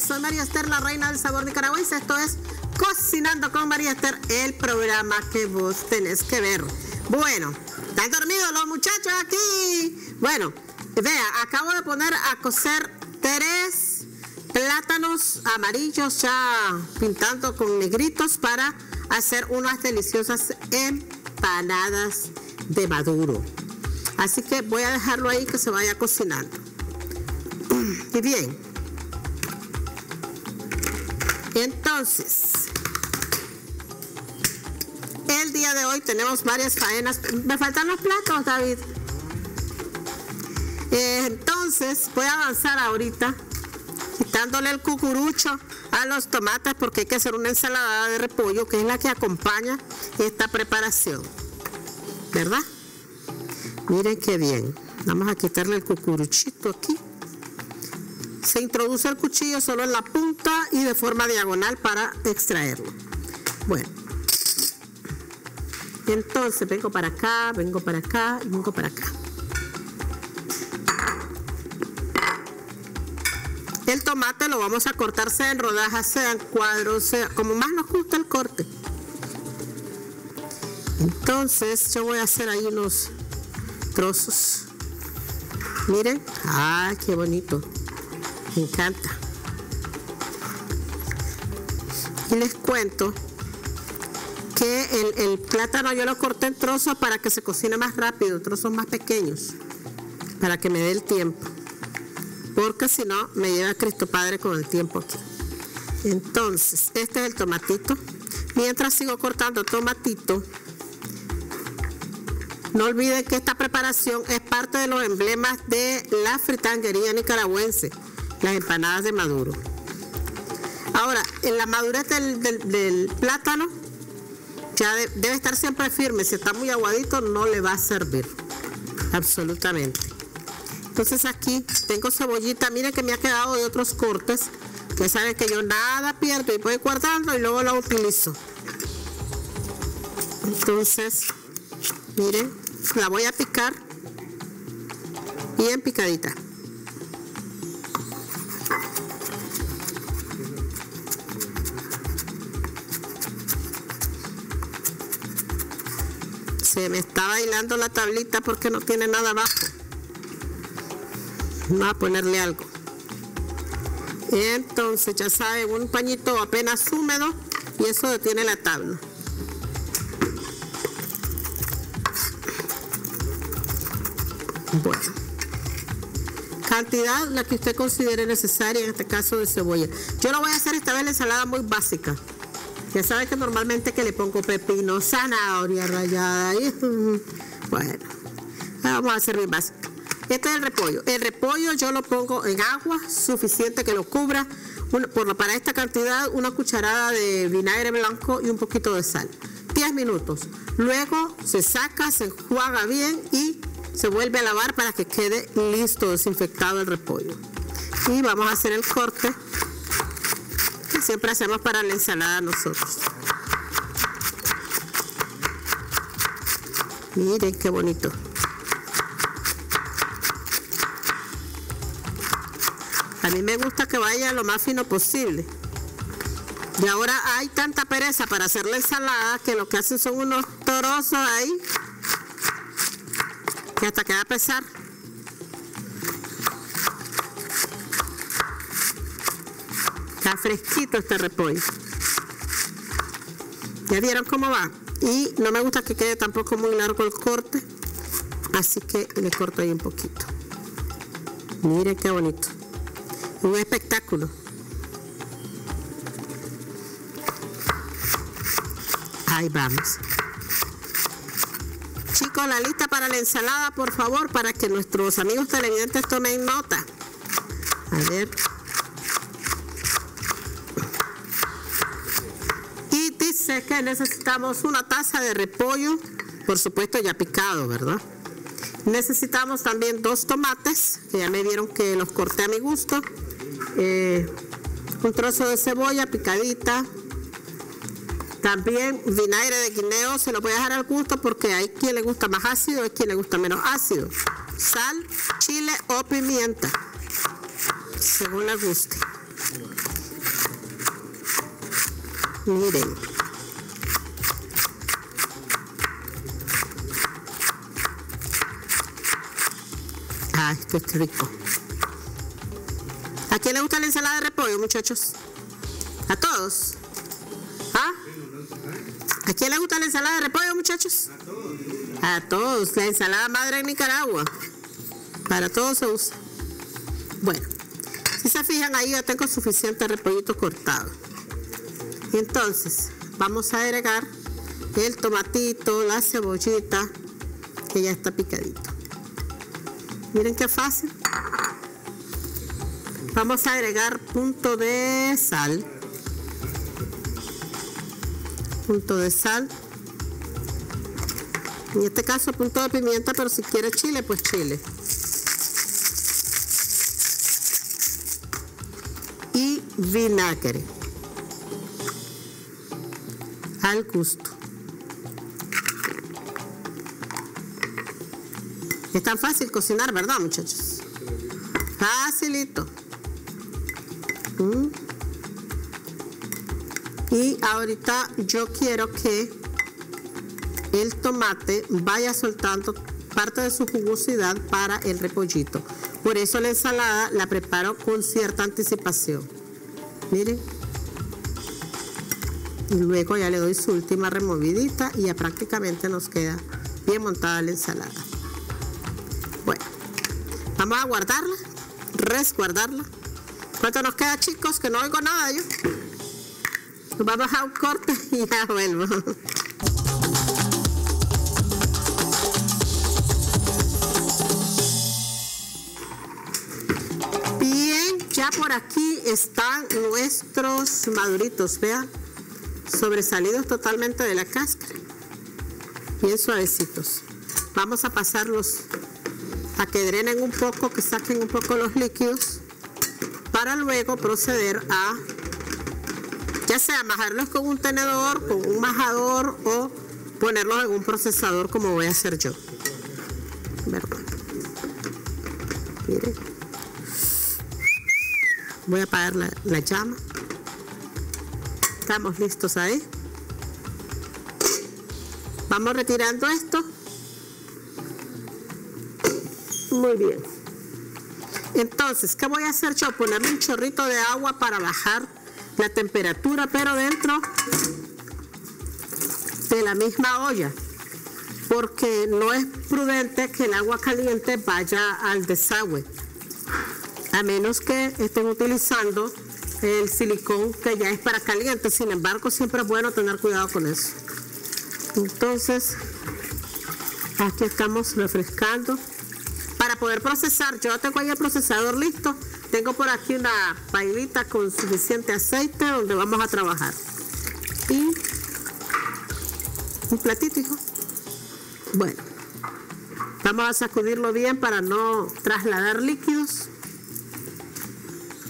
Soy María Esther, la reina del sabor nicaragüense. Esto es Cocinando con María Esther, el programa que vos tenés que ver. Bueno, ¿están dormidos los muchachos aquí? Bueno, vea, acabo de poner a cocer tres plátanos amarillos ya pintando con negritos para hacer unas deliciosas empanadas de maduro. Así que voy a dejarlo ahí que se vaya cocinando. Y bien. Entonces, el día de hoy tenemos varias faenas. Me faltan los platos, David. Eh, entonces, voy a avanzar ahorita quitándole el cucurucho a los tomates porque hay que hacer una ensalada de repollo que es la que acompaña esta preparación. ¿Verdad? Miren qué bien. Vamos a quitarle el cucuruchito aquí. Se introduce el cuchillo solo en la punta y de forma diagonal para extraerlo. Bueno. Entonces vengo para acá, vengo para acá y vengo para acá. El tomate lo vamos a cortar sea en rodajas, sea en cuadros, sea como más nos gusta el corte. Entonces yo voy a hacer ahí unos trozos. Miren, ¡ay, qué bonito! Me encanta. Y les cuento que el, plátano yo lo corté en trozos para que se cocine más rápido, trozos más pequeños, para que me dé el tiempo. Porque si no, me lleva Cristo Padre con el tiempo aquí. Entonces, este es el tomatito. Mientras sigo cortando tomatito, no olviden que esta preparación es parte de los emblemas de la fritanguería nicaragüense, las empanadas de maduro. Ahora, en la madurez del, plátano, ya de, debe estar siempre firme. Si está muy aguadito, no le va a servir. Absolutamente. Entonces aquí tengo cebollita, miren que me ha quedado de otros cortes, que saben que yo nada pierdo y voy guardando y luego la utilizo. Entonces, miren, la voy a picar bien picadita. Se me está bailando la tablita porque no tiene nada abajo. Vamos a ponerle algo. Entonces, ya saben, un pañito apenas húmedo y eso detiene la tabla. Bueno, cantidad la que usted considere necesaria, en este caso de cebolla. Yo lo voy a hacer esta vez la ensalada muy básica. Ya sabe que normalmente que le pongo pepino, zanahoria rallada. Y, bueno, vamos a bien básica. Este es el repollo. El repollo yo lo pongo en agua suficiente que lo cubra. por, para esta cantidad, una cucharada de vinagre blanco y un poquito de sal. 10 minutos. Luego se saca, se enjuaga bien y se vuelve a lavar para que quede listo, desinfectado el repollo. Y vamos a hacer el corte siempre hacemos para la ensalada nosotros. Miren qué bonito. A mí me gusta que vaya lo más fino posible. Y ahora hay tanta pereza para hacer la ensalada que lo que hacen son unos trozos ahí que hasta que va a pesar. Está fresquito este repollo. ¿Ya vieron cómo va? Y no me gusta que quede tampoco muy largo el corte, así que le corto ahí un poquito. Miren qué bonito. Un espectáculo. Ahí vamos. Chicos, la lista para la ensalada, por favor, para que nuestros amigos televidentes tomen nota. A ver. Dice que necesitamos una taza de repollo, por supuesto ya picado, ¿verdad? Necesitamos también dos tomates, que ya me vieron que los corté a mi gusto. Eh, un trozo de cebolla picadita, también vinagre de guineo se lo voy a dejar al gusto porque hay quien le gusta más ácido, hay quien le gusta menos ácido. Sal, chile o pimienta. según le guste. Miren. Esto es rico. ¿A quién le gusta la ensalada de repollo, muchachos? ¿A todos? ¿Ah? ¿A quién le gusta la ensalada de repollo, muchachos? A todos. La ensalada madre en Nicaragua. Para todos se usa. Bueno, si se fijan ahí ya tengo suficiente repollito cortado. Y entonces vamos a agregar el tomatito, la cebollita, que ya está picadito. Miren qué fácil. Vamos a agregar punto de sal. Punto de sal. En este caso punto de pimienta, pero si quiere chile, pues chile. Y vinagre. Al gusto. Es tan fácil cocinar, ¿verdad, muchachos? Facilito. Mm. Y ahorita yo quiero que el tomate vaya soltando parte de su jugosidad para el repollito. Por eso la ensalada la preparo con cierta anticipación. Miren. Y luego ya le doy su última removidita y ya prácticamente nos queda bien montada la ensalada. Vamos a guardarla, resguardarla. ¿Cuánto nos queda, chicos? Que no oigo nada yo. Vamos a un corte y ya vuelvo. Bien, ya por aquí están nuestros maduritos, vean, sobresalidos totalmente de la cáscara, bien suavecitos. Vamos a pasarlos a que drenen un poco, que saquen un poco los líquidos, para luego proceder a, ya sea majarlos con un tenedor, con un majador o ponerlos en un procesador como voy a hacer yo. Miren. Voy a apagar la, la llama. Estamos listos ahí. Vamos retirando esto. Muy bien. Entonces, ¿qué voy a hacer yo? Ponerle un chorrito de agua para bajar la temperatura, pero dentro de la misma olla. Porque no es prudente que el agua caliente vaya al desagüe. A menos que estén utilizando el silicón que ya es para caliente. Sin embargo, siempre es bueno tener cuidado con eso. Entonces, aquí estamos refrescando poder procesar. Yo tengo ahí el procesador listo. Tengo por aquí una pailita con suficiente aceite donde vamos a trabajar. Y un platito, hijo. Bueno, vamos a sacudirlo bien para no trasladar líquidos.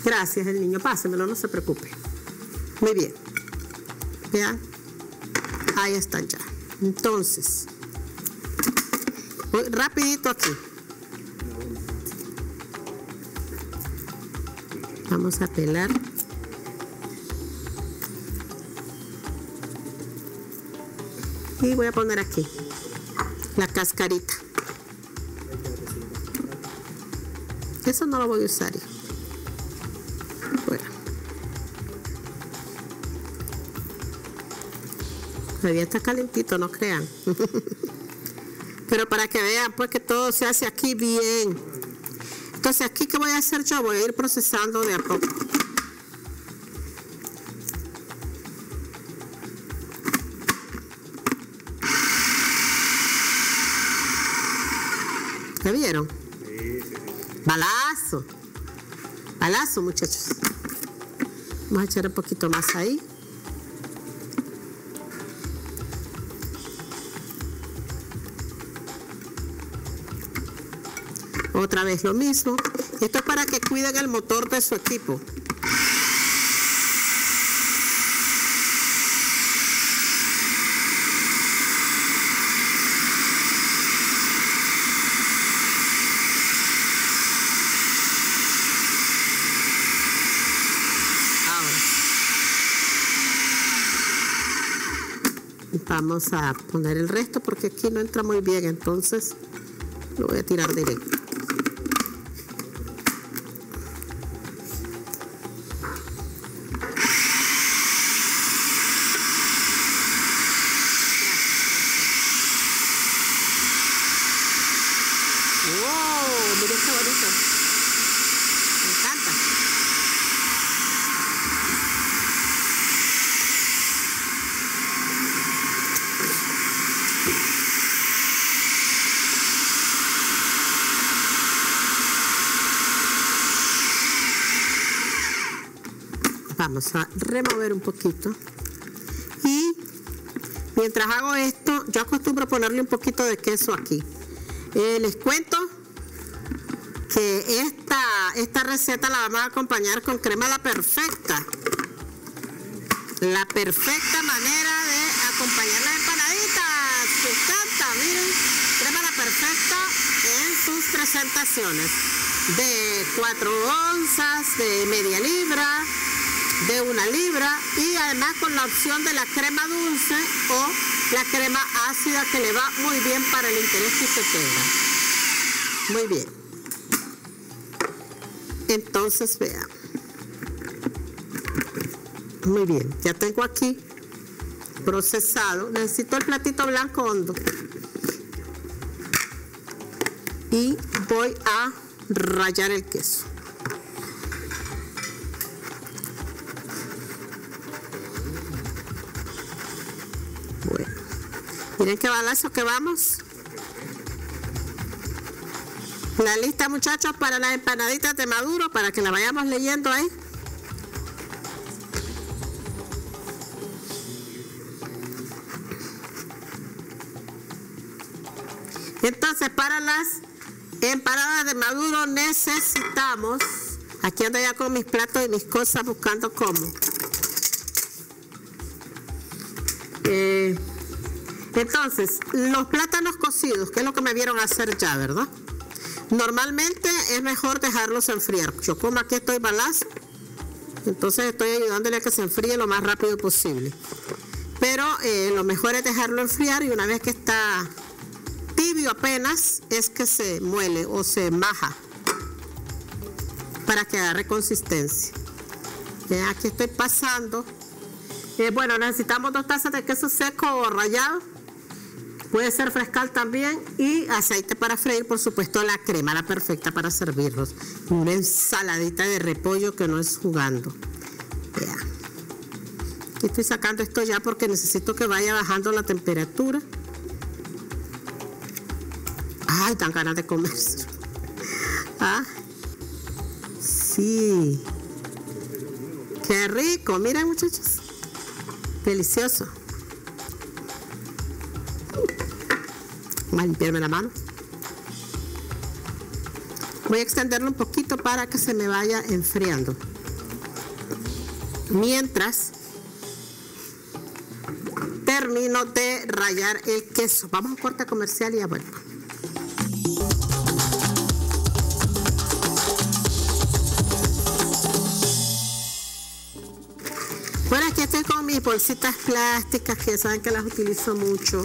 Gracias, el niño. Pásemelo, no se preocupe. Muy bien. Vean. Ahí están ya. Entonces, voy rapidito aquí. Vamos a pelar. Y voy a poner aquí la cascarita. Eso no lo voy a usar. Bueno. Todavía está calentito, no crean. Pero para que vean, pues que todo se hace aquí bien. Entonces, aquí, ¿qué voy a hacer yo? Voy a ir procesando de a poco. ¿Ya vieron? Balazo. Balazo, muchachos. Vamos a echar un poquito más ahí. Otra vez lo mismo. Esto es para que cuiden el motor de su equipo. vamos a poner el resto porque aquí no entra muy bien entonces lo voy a tirar directo Vamos a remover un poquito. Y mientras hago esto, yo acostumbro ponerle un poquito de queso aquí. Eh, les cuento que esta, esta receta la vamos a acompañar con crema la perfecta. La perfecta manera de acompañar las empanaditas. Me encanta, miren. Crema la perfecta en sus presentaciones. De 4 onzas, de media libra, de una libra y además con la opción de la crema dulce o la crema ácida que le va muy bien para el interés que usted tenga. Muy bien. Entonces, vea. Muy bien, ya tengo aquí procesado. Necesito el platito blanco hondo. Y voy a rayar el queso. Miren qué balazo que vamos. La lista, muchachos, para las empanaditas de maduro, para que la vayamos leyendo ahí. Entonces, para las empanadas de maduro necesitamos, aquí ando ya con mis platos y mis cosas buscando cómo. Entonces, los plátanos cocidos, que es lo que me vieron hacer ya, ¿verdad? Normalmente es mejor dejarlos enfriar. Yo como aquí estoy balas, entonces estoy ayudándole a que se enfríe lo más rápido posible. Pero eh, lo mejor es dejarlo enfriar y una vez que está tibio apenas es que se muele o se maja para que agarre consistencia. Eh, aquí estoy pasando. Eh, bueno, necesitamos dos tazas de queso seco o rallado. Puede ser frescal también y aceite para freír, por supuesto, la crema, la perfecta para servirlos. Una ensaladita de repollo que no es jugando. Vean. Estoy sacando esto ya porque necesito que vaya bajando la temperatura. Ay, tan ganas de comer. Ah, sí. Qué rico. Miren, muchachos. Delicioso. Voy a limpiarme la mano. Voy a extenderlo un poquito para que se me vaya enfriando. Mientras termino de rayar el queso. Vamos a corte comercial y ya vuelvo. Bueno, aquí estoy con mis bolsitas plásticas que saben que las utilizo mucho.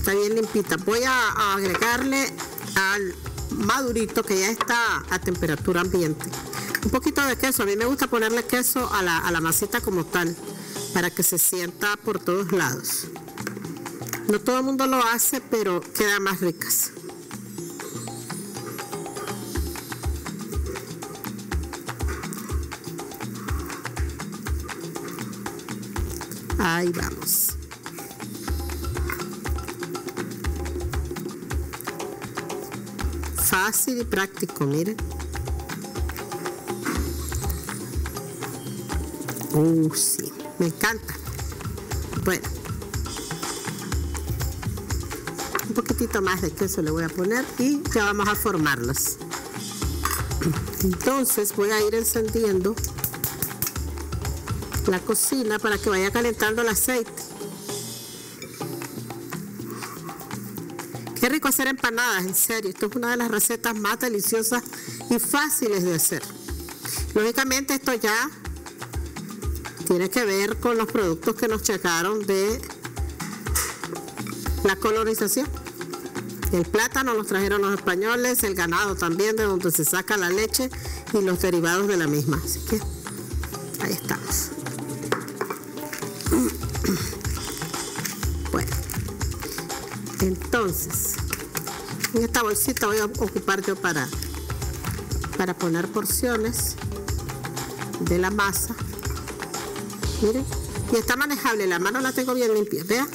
Está bien limpita. Voy a, agregarle al madurito que ya está a temperatura ambiente. Un poquito de queso. A mí me gusta ponerle queso a la, a la masita como tal para que se sienta por todos lados. No todo el mundo lo hace, pero queda más ricas. Ahí vamos. Fácil y práctico, miren. Uh, sí, me encanta. Bueno. Un poquitito más de queso le voy a poner y ya vamos a formarlas. Entonces voy a ir encendiendo la cocina para que vaya calentando el aceite. Hacer empanadas, en serio. Esto es una de las recetas más deliciosas y fáciles de hacer. Lógicamente esto ya tiene que ver con los productos que nos llegaron de la colonización. El plátano los trajeron los españoles, el ganado también, de donde se saca la leche y los derivados de la misma. Así que ahí estamos. Bueno, entonces, en esta bolsita voy a ocupar yo para, para poner porciones de la masa. Miren, y está manejable, la mano la tengo bien limpia, vean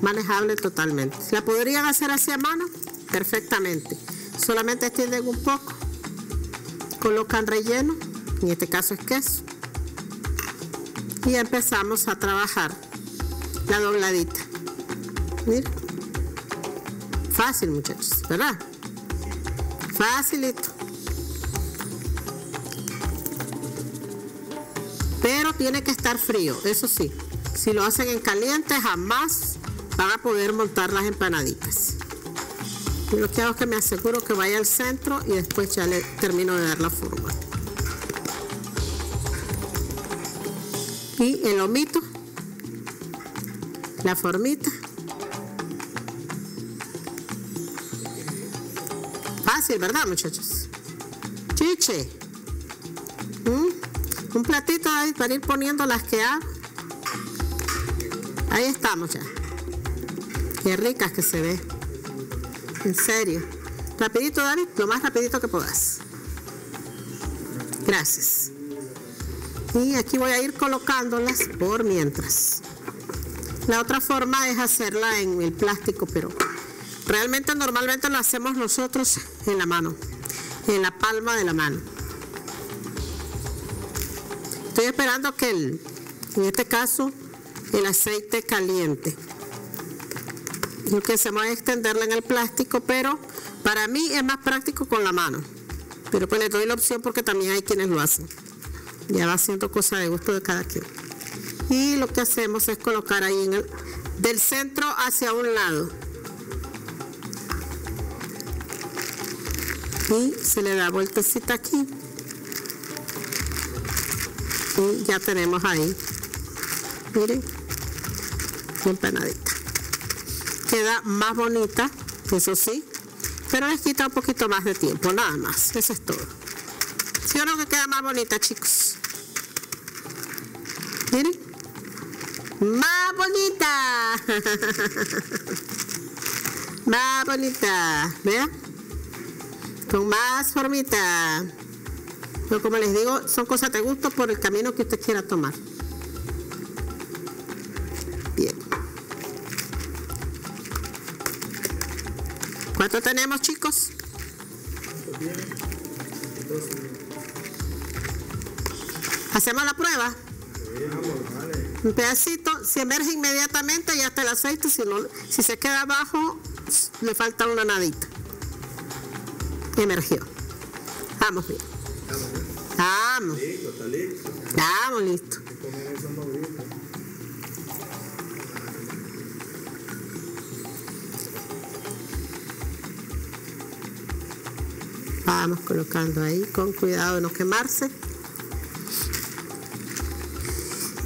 manejable totalmente. ¿La podrían hacer así a mano? Perfectamente. Solamente extienden un poco, colocan relleno, en este caso es queso, y empezamos a trabajar la dobladita. Miren. Fácil muchachos, ¿verdad? Facilito. Pero tiene que estar frío, eso sí. Si lo hacen en caliente, jamás van a poder montar las empanaditas. Y lo que hago es que me aseguro que vaya al centro y después ya le termino de dar la forma. Y el lomito, la formita. Fácil, ¿verdad, muchachos? Chiche. ¿Mm? Un platito ahí para ir poniendo las que hago. Ahí estamos ya. Qué ricas que se ve. En serio. Rapidito, David, lo más rapidito que puedas. Gracias. Y aquí voy a ir colocándolas por mientras. La otra forma es hacerla en el plástico, pero realmente normalmente lo hacemos nosotros en la mano, en la palma de la mano. Estoy esperando que el, en este caso, el aceite caliente lo que se va a extenderla en el plástico, pero para mí es más práctico con la mano. Pero pues le doy la opción porque también hay quienes lo hacen. Ya va siendo cosa de gusto de cada quien. Y lo que hacemos es colocar ahí en el, del centro hacia un lado. Y se le da vueltecita aquí. Y ya tenemos ahí. Miren, empanadita queda más bonita, eso sí, pero les quita un poquito más de tiempo, nada más, eso es todo. ¿Sí o no que queda más bonita, chicos? Miren, más bonita, más bonita, vean, con más formita. Pero como les digo, son cosas de gusto por el camino que usted quiera tomar. ¿Cuánto tenemos, chicos? Hacemos la prueba. Un pedacito, si emerge inmediatamente ya está el aceite, si, no, si se queda abajo, le falta una nadita. Emergió. Vamos bien. Vamos. Estamos listos. Vamos colocando ahí con cuidado de no quemarse.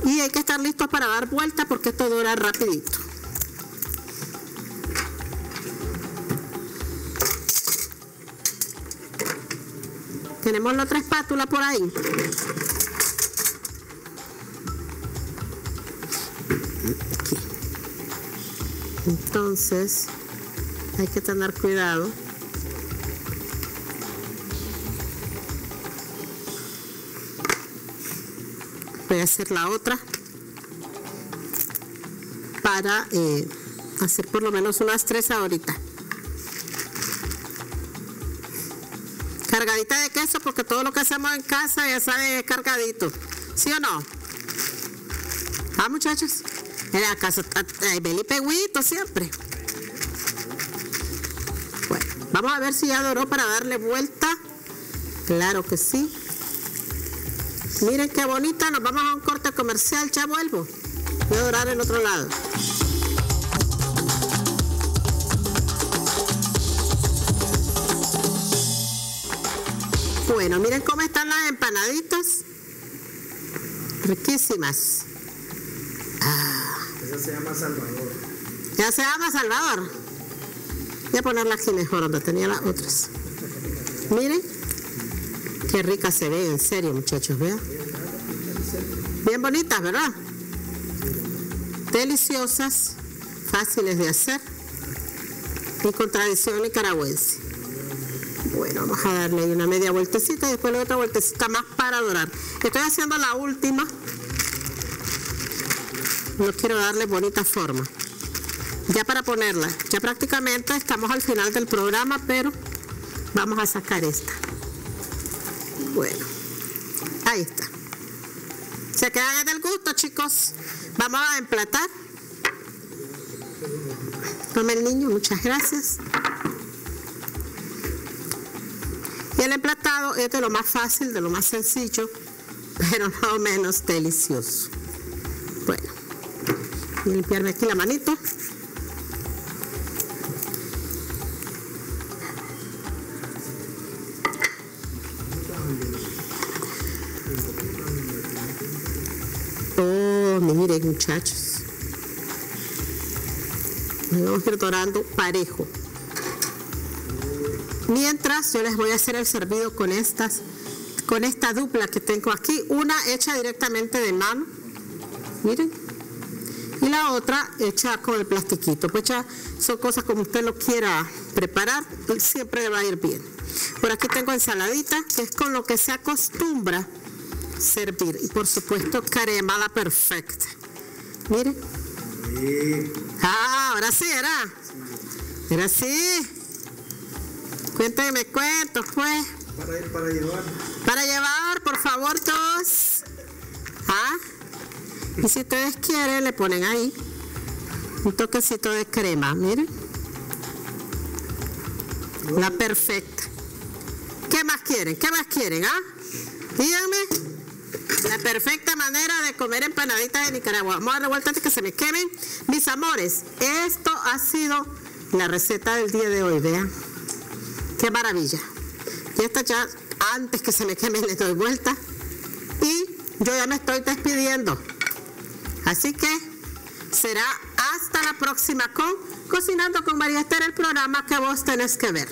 Y hay que estar listos para dar vuelta porque esto dura rapidito. Tenemos la otra espátula por ahí. Entonces, hay que tener cuidado. voy a hacer la otra para eh, hacer por lo menos unas tres ahorita. De queso porque todo lo que hacemos en casa ya sabe cargadito. ¿Sí o no? Ah, muchachos. En la casa hay Pegüito siempre. Bueno, vamos a ver si ya doró para darle vuelta. Claro que sí. Miren qué bonita, nos vamos a un corte comercial, ya vuelvo. Voy a dorar el otro lado. Bueno, miren cómo están las empanaditas. Riquísimas. Ah. Ya se llama Salvador. Ya se llama Salvador. Voy a ponerla aquí mejor donde tenía las otras. Miren. Qué rica se ve, en serio, muchachos, vean. Bien bonitas, ¿verdad? Deliciosas, fáciles de hacer y con tradición nicaragüense. Bueno, vamos a darle una media vueltecita y después otra vueltecita más para dorar. Estoy haciendo la última. No quiero darle bonita forma. Ya para ponerla, ya prácticamente estamos al final del programa, pero vamos a sacar esta. Bueno, ahí está. Se quedan del gusto, chicos. Vamos a emplatar. Tome el niño, muchas gracias. El emplatado es de lo más fácil, de lo más sencillo, pero no menos delicioso. Bueno, voy a limpiarme aquí la manito. Oh, miren muchachos. Vamos a ir dorando parejo. Mientras yo les voy a hacer el servido con estas, con esta dupla que tengo aquí, una hecha directamente de mano, miren, y la otra hecha con el plastiquito. Pues ya son cosas como usted lo quiera preparar, siempre va a ir bien. Por aquí tengo ensaladita, que es con lo que se acostumbra servir. Y por supuesto, cremada perfecta. Miren. Ah, ahora sí, era. Era sí. Cuéntame cuentos, pues. Para ir para llevar. Para llevar, por favor, todos. ¿Ah? Y si ustedes quieren, le ponen ahí un toquecito de crema, miren. La perfecta. ¿Qué más quieren? ¿Qué más quieren? ¿Ah? Díganme. La perfecta manera de comer empanaditas de Nicaragua. Vamos a dar vuelta antes que se me quemen. Mis amores, esto ha sido la receta del día de hoy, vean. Qué maravilla. Y esta ya, antes que se me queme, le doy vuelta. Y yo ya me estoy despidiendo. Así que será hasta la próxima con Cocinando con María Esther, el programa que vos tenés que ver.